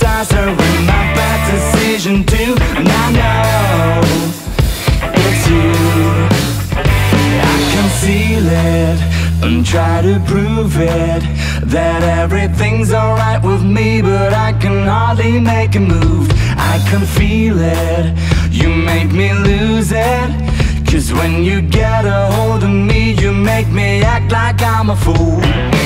disaster and my bad decision too And I know. It's you. I conceal it and try to prove it That everything's alright with me But I can hardly make a move. I can feel it, you make me lose it. Cause when you get a hold of me You make me act like I'm a fool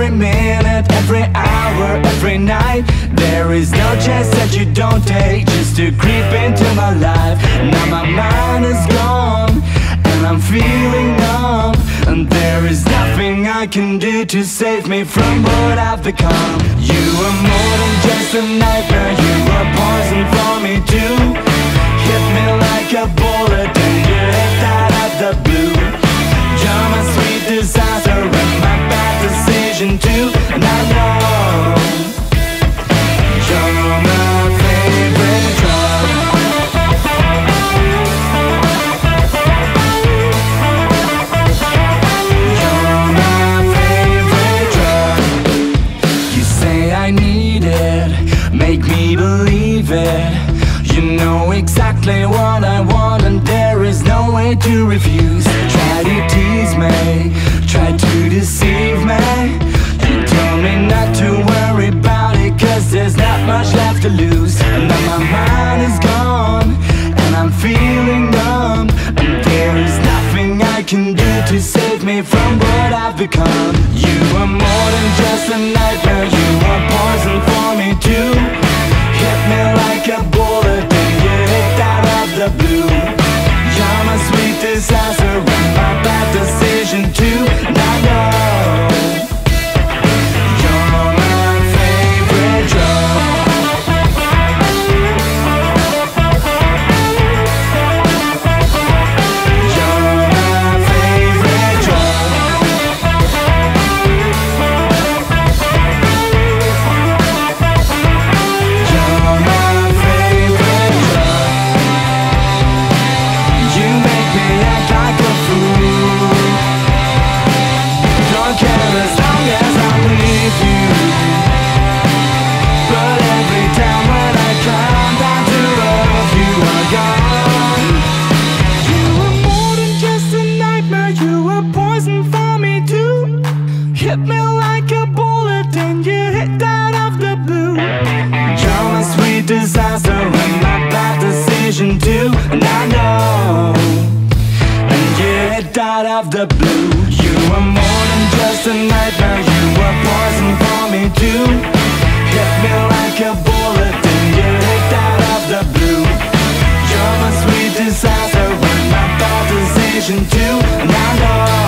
Every minute, every hour, every night. There is no chance that you don't take Just to creep into my life. Now my mind is gone And I'm feeling numb. And there is nothing I can do To save me from what I've become. You are more than just a nightmare You are poison for me too. Hit me like a bullet believe it You know exactly what I want And there is no way to refuse. Try to tease me Try to deceive me. You told me not to worry about it Cause there's not much left to lose. And now my mind is gone And I'm feeling numb. And there is nothing I can do to save me from what I've become. You are more than just a nightmare. You are poison for me too Hit me like a bullet and you hit out of the blue. My sweet disaster and my bad decision too And I know. And you hit out of the blue. You are more than just a nightmare You are poison for me too. Hit me like a bullet and you hit out of the blue. You're my sweet disaster and my bad decision too